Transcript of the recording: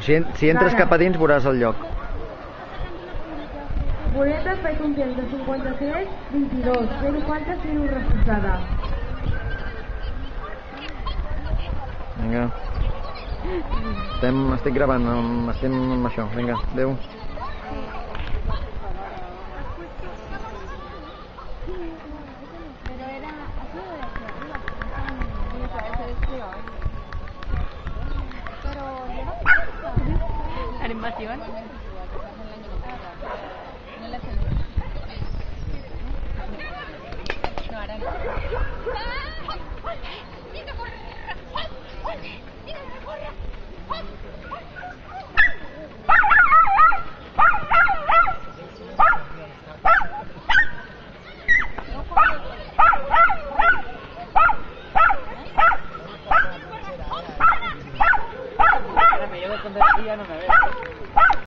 Si, en- si entres cap a dins veuràs el lloc. Boleta temps de 56, 22, 0 falta, 0 refusada. Vinga. Estem, estic gravant, estem amb això. Vinga, adeu. Animación? No Iyan na eh.